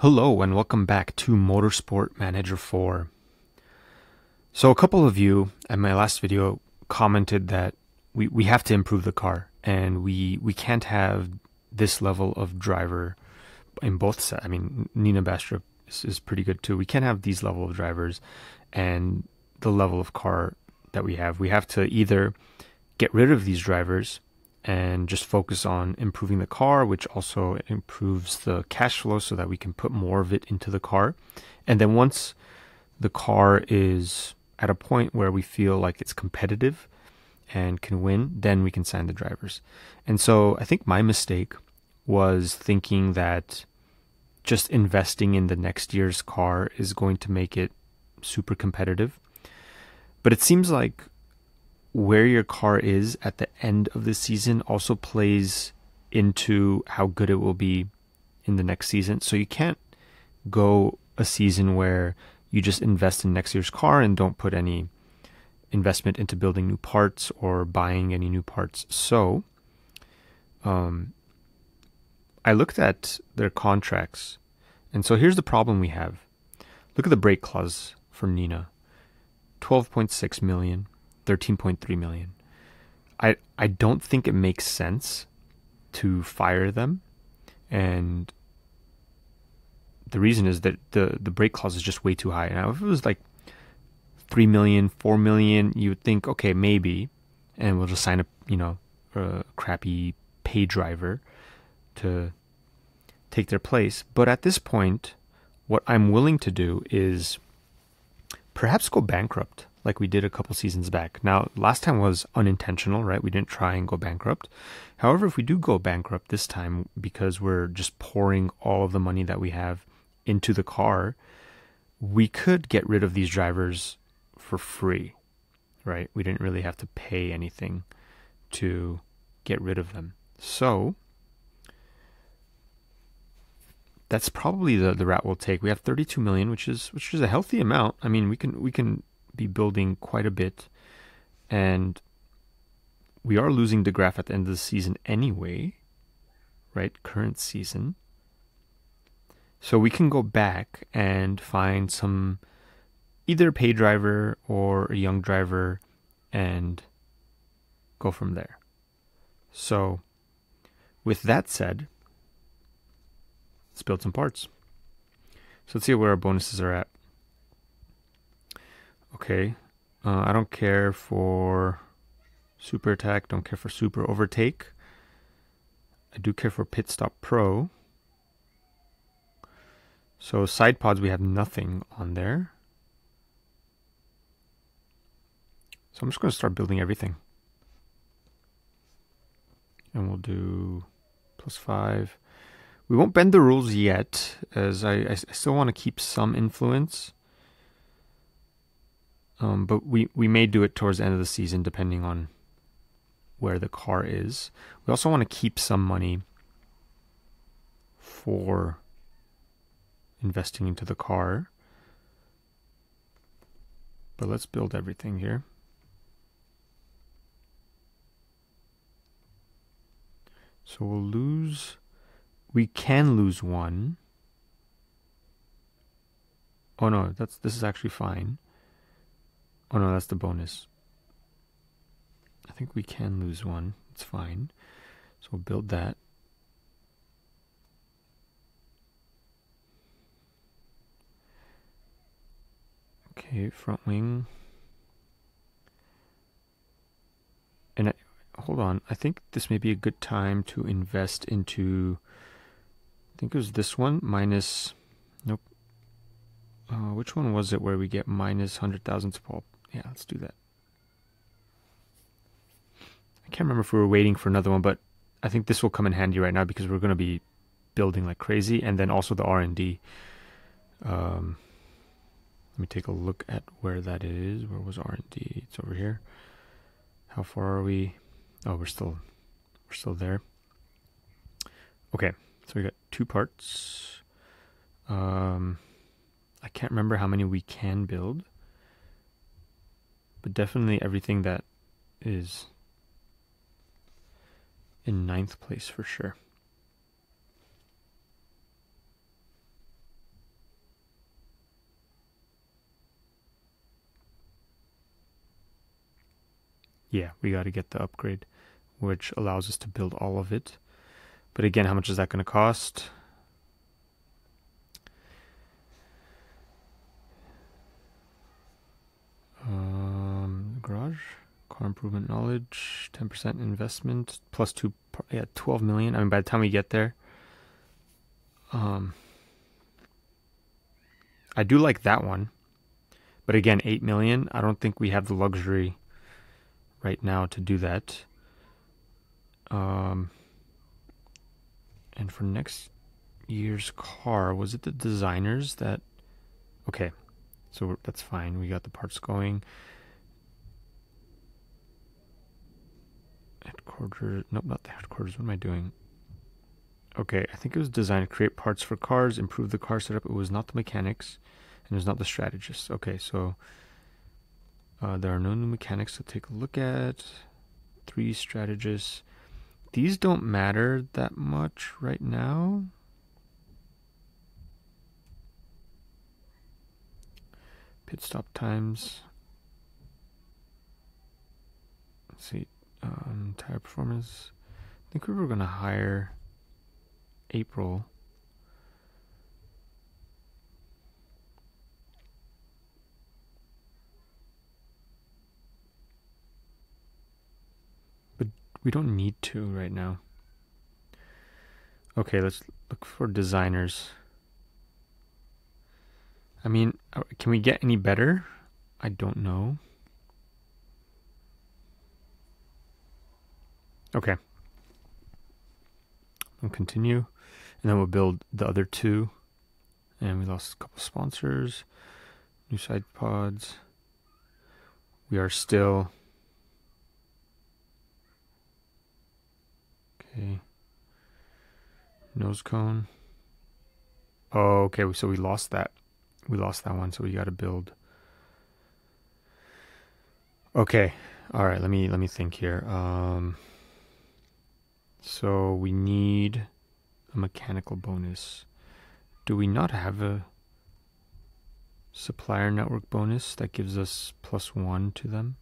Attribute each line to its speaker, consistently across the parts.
Speaker 1: Hello and welcome back to Motorsport Manager 4. So a couple of you at my last video commented that we, we have to improve the car and we we can't have this level of driver in both sets. I mean Nina Bastrop is, is pretty good too. We can't have these level of drivers and the level of car that we have. We have to either get rid of these drivers and just focus on improving the car, which also improves the cash flow so that we can put more of it into the car. And then once the car is at a point where we feel like it's competitive and can win, then we can sign the drivers. And so I think my mistake was thinking that just investing in the next year's car is going to make it super competitive. But it seems like where your car is at the end of the season also plays into how good it will be in the next season. So you can't go a season where you just invest in next year's car and don't put any investment into building new parts or buying any new parts. So um, I looked at their contracts. And so here's the problem we have. Look at the break clause for Nina. 12.6 million. 13.3 million. I I don't think it makes sense to fire them and the reason is that the the break clause is just way too high. Now if it was like 3 million, 4 million, you would think okay, maybe and we'll just sign a, you know, a crappy pay driver to take their place. But at this point, what I'm willing to do is perhaps go bankrupt like we did a couple seasons back. Now, last time was unintentional, right? We didn't try and go bankrupt. However, if we do go bankrupt this time because we're just pouring all of the money that we have into the car, we could get rid of these drivers for free, right? We didn't really have to pay anything to get rid of them. So, that's probably the, the route we'll take. We have 32 million, which is which is a healthy amount. I mean, we can we can be building quite a bit. And we are losing DeGraff at the end of the season anyway, right? Current season. So we can go back and find some either pay driver or a young driver and go from there. So, with that said, let's build some parts. So let's see where our bonuses are at. Okay. Uh, I don't care for super attack, don't care for super overtake. I do care for pit stop pro. So side pods, we have nothing on there. So I'm just going to start building everything. And we'll do plus five. We won't bend the rules yet, as I, I still want to keep some influence. Um, but we, we may do it towards the end of the season depending on where the car is. We also want to keep some money for investing into the car. But let's build everything here. So we'll lose, we can lose one. Oh no, that's this is actually fine. Oh no, that's the bonus. I think we can lose one. It's fine. So we'll build that. Okay, front wing. And I, hold on, I think this may be a good time to invest into. I think it was this one minus. Nope. Uh, which one was it where we get minus hundred thousand pulp? Yeah, let's do that. I can't remember if we were waiting for another one, but I think this will come in handy right now because we're going to be building like crazy, and then also the R and D. Um, let me take a look at where that is. Where was R and D? It's over here. How far are we? Oh, we're still we're still there. Okay, so we got two parts. Um, I can't remember how many we can build but definitely everything that is in ninth place for sure. Yeah, we got to get the upgrade, which allows us to build all of it. But again, how much is that going to cost? Garage, car improvement knowledge, 10% investment, plus two, yeah, 12 million. I mean, by the time we get there, um, I do like that one. But again, 8 million, I don't think we have the luxury right now to do that. Um, and for next year's car, was it the designers that. Okay, so that's fine. We got the parts going. Headquarters. Nope, not the headquarters. What am I doing? Okay, I think it was designed to create parts for cars, improve the car setup. It was not the mechanics, and it was not the strategists. Okay, so uh, there are no new mechanics to take a look at. Three strategists. These don't matter that much right now. Pit stop times. Let's see. Um, tire performance. I think we were going to hire April. But we don't need to right now. Okay, let's look for designers. I mean, uh, can we get any better? I don't know. Okay. We'll continue. And then we'll build the other two. And we lost a couple sponsors. New side pods. We are still. Okay. Nose cone. Oh, okay. So we lost that we lost that one, so we got to build. Okay, all right. Let me let me think here. Um, so we need a mechanical bonus. Do we not have a supplier network bonus that gives us plus one to them?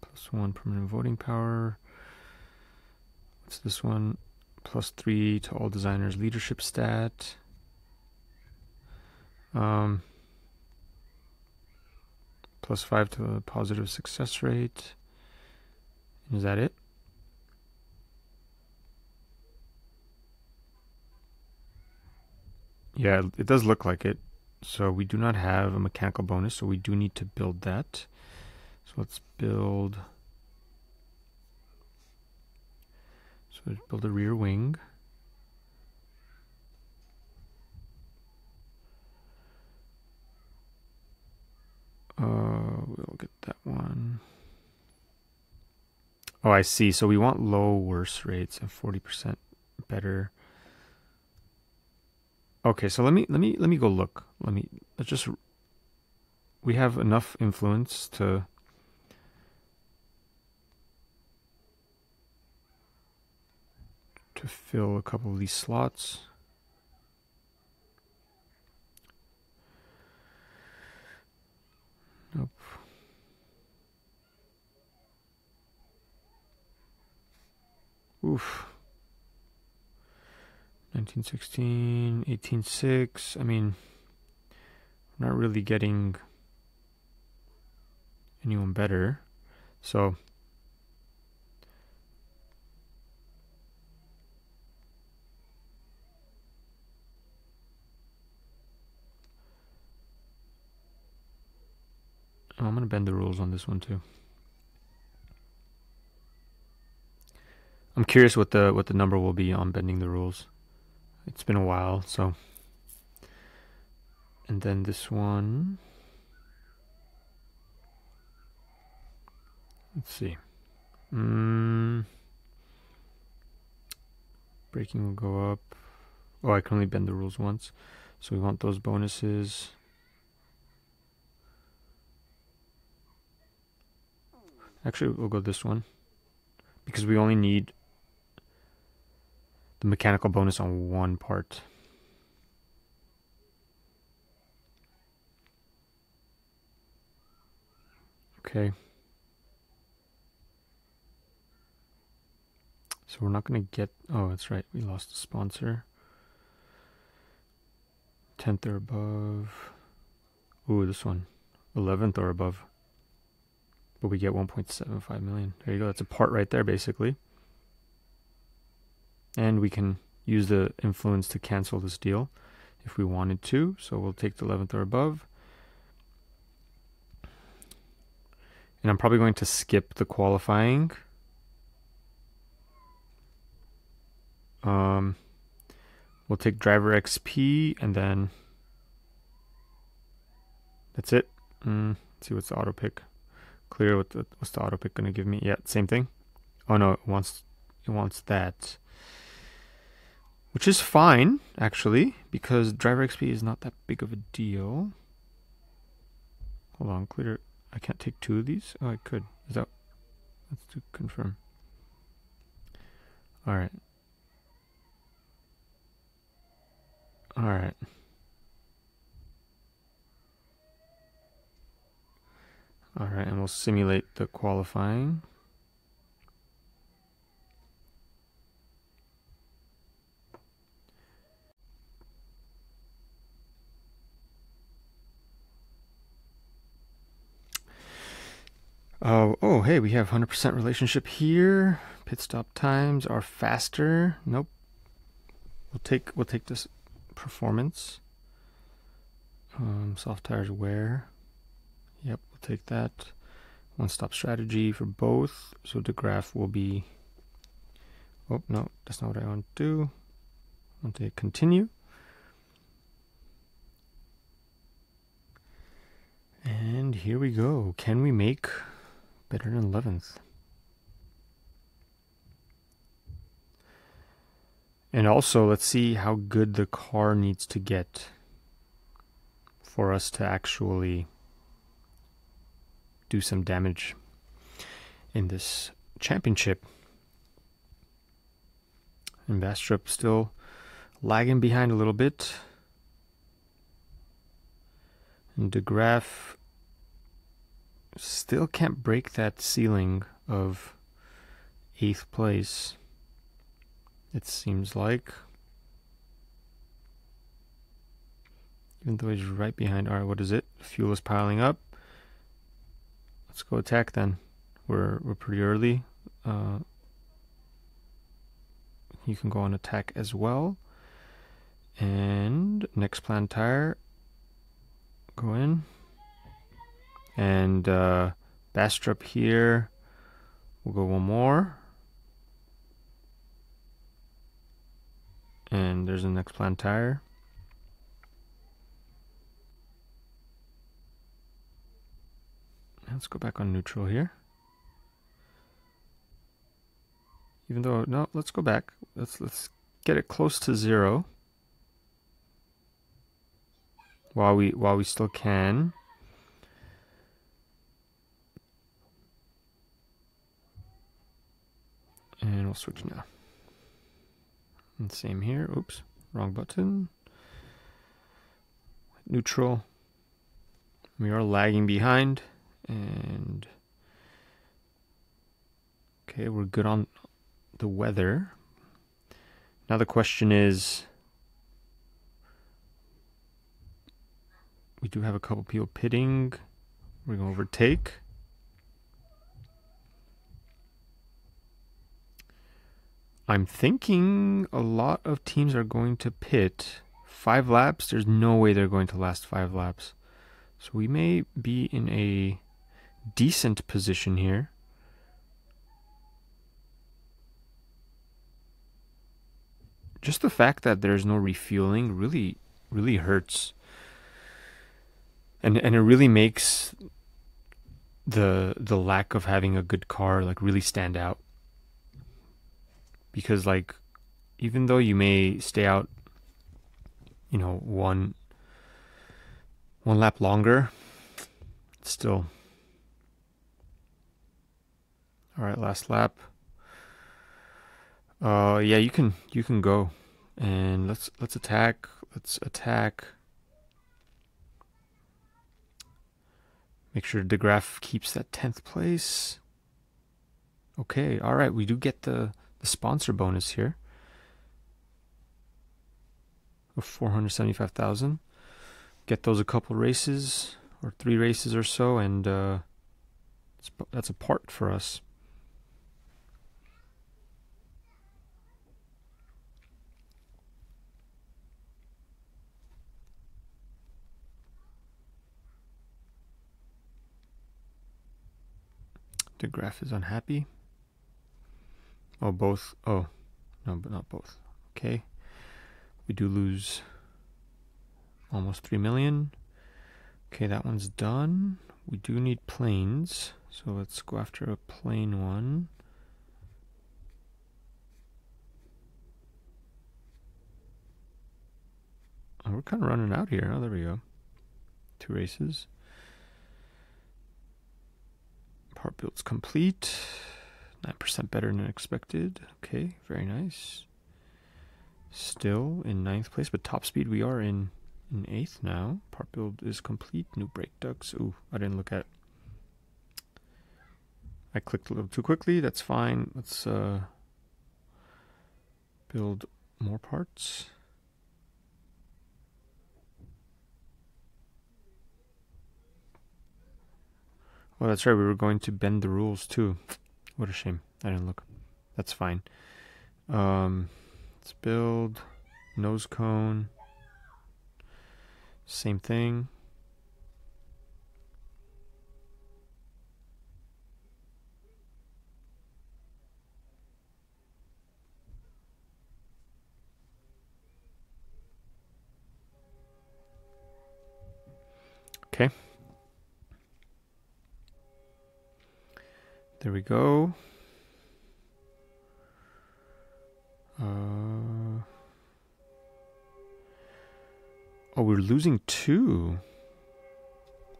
Speaker 1: Plus one permanent voting power. What's this one? Plus three to all designers leadership stat. Um, plus five to the positive success rate. Is that it? Yeah, it does look like it. So we do not have a mechanical bonus, so we do need to build that. So let's build. So let's build a rear wing. Uh, we'll get that one. Oh, I see. So we want low worse rates and 40% better. Okay, so let me let me let me go look. Let me let's just we have enough influence to to fill a couple of these slots. Nope. Oof. 1916, 186. I mean, I'm not really getting anyone better. So oh, I'm gonna bend the rules on this one too. I'm curious what the what the number will be on bending the rules. It's been a while, so. And then this one. Let's see. Mm, braking will go up. Oh, I can only bend the rules once. So we want those bonuses. Actually, we'll go this one. Because we only need the mechanical bonus on one part. Okay. So we're not going to get... Oh, that's right. We lost a sponsor. 10th or above. Ooh, this one. 11th or above. But we get 1.75 million. There you go. That's a part right there, basically. And we can use the influence to cancel this deal if we wanted to. So we'll take the 11th or above. And I'm probably going to skip the qualifying. Um, we'll take driver XP and then that's it. Mm, see what's the auto pick. Clear what the, what's the auto pick going to give me? Yeah, same thing. Oh no, it wants it wants that. Which is fine, actually, because driver XP is not that big of a deal. Hold on, clear. I can't take two of these? Oh, I could. Is that... Let's do confirm. Alright. Alright. Alright, and we'll simulate the qualifying. Uh, oh, hey, we have 100% relationship here. Pit stop times are faster. Nope. We'll take we'll take this performance. Um, soft tires wear. Yep, we'll take that. One stop strategy for both. So De Graaf will be. Oh no, that's not what I want to do. I want to continue. And here we go. Can we make better than 11th? And also, let's see how good the car needs to get for us to actually do some damage in this championship. And Bastrop still lagging behind a little bit. And De Graaf still can't break that ceiling of eighth place it seems like. Even though he's right behind. Alright, what is it? Fuel is piling up. Let's go attack then. We're we're pretty early. Uh, you can go on attack as well. And next plan tire. Go in. And uh, Bastrop here. We'll go one more. and there's the next plant tire. Let's go back on neutral here. Even though no, let's go back. Let's let's get it close to zero. While we while we still can. And we'll switch now. And same here. Oops, wrong button. Neutral. We are lagging behind. And okay, we're good on the weather. Now the question is we do have a couple people pitting. We're going to overtake. I'm thinking a lot of teams are going to pit five laps. There's no way they're going to last five laps. So we may be in a decent position here. Just the fact that there's no refueling really, really hurts. And and it really makes the the lack of having a good car like really stand out because like even though you may stay out you know one one lap longer still. All right last lap. Uh yeah you can you can go. And let's let's attack let's attack. Make sure De Graaf keeps that 10th place. Okay, all right, we do get the, the sponsor bonus here of 475,000. Get those a couple races or three races or so, and uh, that's a part for us. De Graaf is unhappy. Oh, both. Oh, no, but not both. Okay. We do lose almost 3 million. Okay, that one's done. We do need planes. So let's go after a plane one. Oh, we're kind of running out here. Oh, there we go. Two races. Part build's complete. 9% better than expected. Okay, very nice. Still in ninth place, but top speed we are in in eighth now. Part build is complete. New brake ducts. Ooh, I didn't look at. I clicked a little too quickly. That's fine. Let's uh, build more parts. Well, that's right. We were going to bend the rules too. What a shame. I didn't look. That's fine. Um, let's build nose cone. Same thing. Okay. There we go. Uh, oh, we're losing two.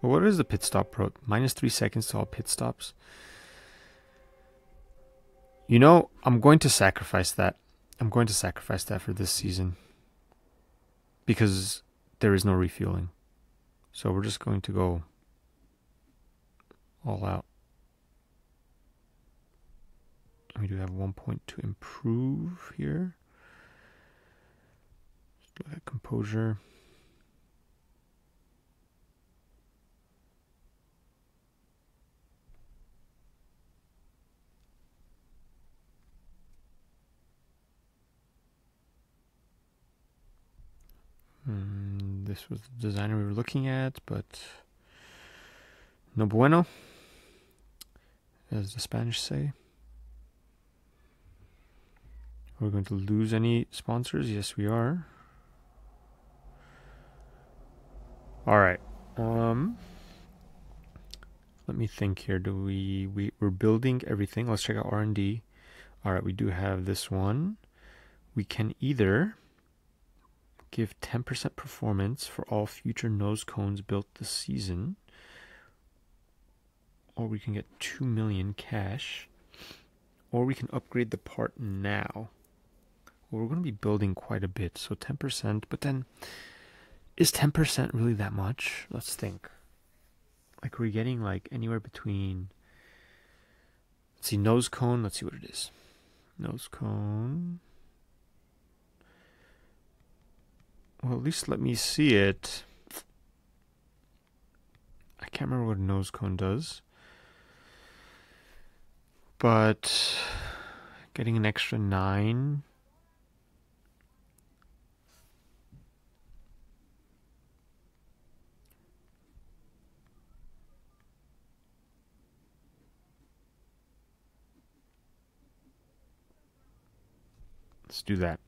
Speaker 1: Well, what is the pit stop road? Minus three seconds to all pit stops. You know, I'm going to sacrifice that. I'm going to sacrifice that for this season. Because there is no refueling. So we're just going to go all out. We do have one point to improve here. Look at composure. Mm, this was the designer we were looking at, but no bueno, as the Spanish say. Are we going to lose any sponsors? Yes, we are. All right. Um, let me think here. Do we we we're building everything? Let's check out R and D. All right, we do have this one. We can either give 10% performance for all future nose cones built this season, or we can get 2 million cash, or we can upgrade the part now we're going to be building quite a bit. So 10%, but then is 10% really that much? Let's think. Like we're getting like anywhere between let's see nose cone, let's see what it is. Nose cone. Well, at least let me see it. I can't remember what a nose cone does. But getting an extra 9 Let's do that.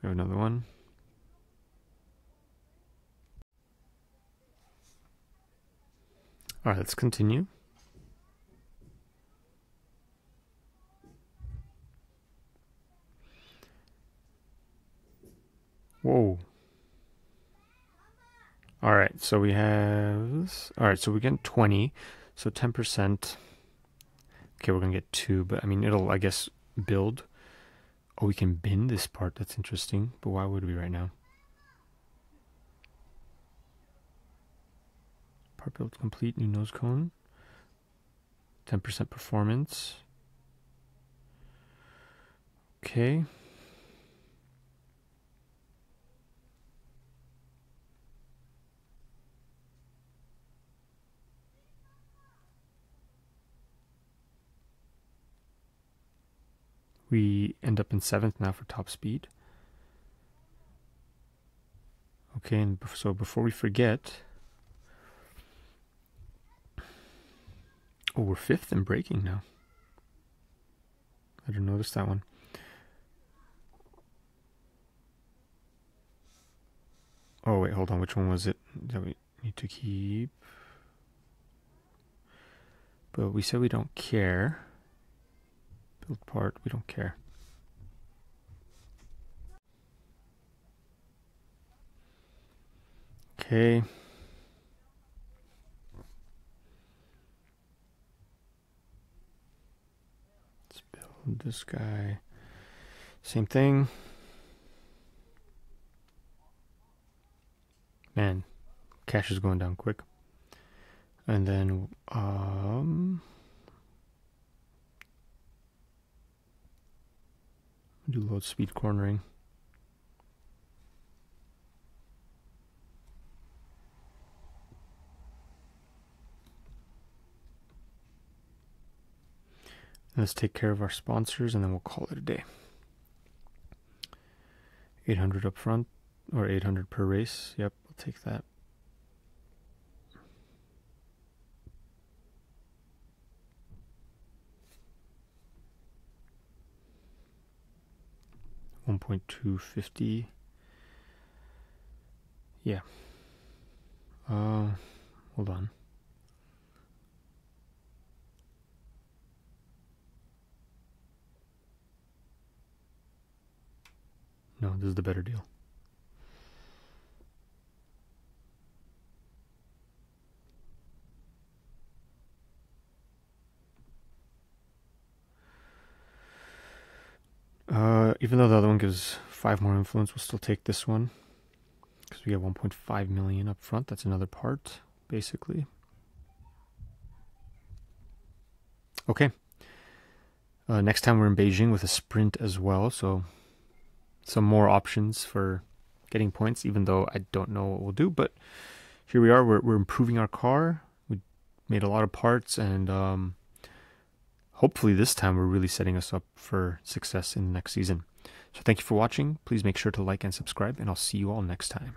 Speaker 1: We have another one. All right, let's continue. Whoa. All right, so we have, all right, so we get 20, so 10%. Okay, we're gonna get two, but I mean, it'll, I guess, build. Oh, we can bend this part. That's interesting, but why would we right now? Part build complete, new nose cone. 10% performance. Okay. We end up in seventh now for top speed. Okay, and so before we forget, oh, we're fifth in braking now. I didn't notice that one. Oh, wait, hold on. Which one was it that we need to keep? But we said we don't care. Build part, we don't care. Okay. Let's build this guy. Same thing. Man, cash is going down quick. And then, um, do load speed cornering. Let's take care of our sponsors and then we'll call it a day. 800 up front or 800 per race. Yep, we'll take that. One point two fifty. Yeah. Uh, hold on. No, this is the better deal. Uh, even though the other one gives five more influence, we'll still take this one because we have 1.5 million up front. That's another part, basically. Okay. Uh, next time we're in Beijing with a sprint as well, so some more options for getting points, even though I don't know what we'll do. But here we are. We're, we're improving our car. We made a lot of parts, and um, hopefully this time we're really setting us up for success in the next season. So thank you for watching. Please make sure to like and subscribe, and I'll see you all next time.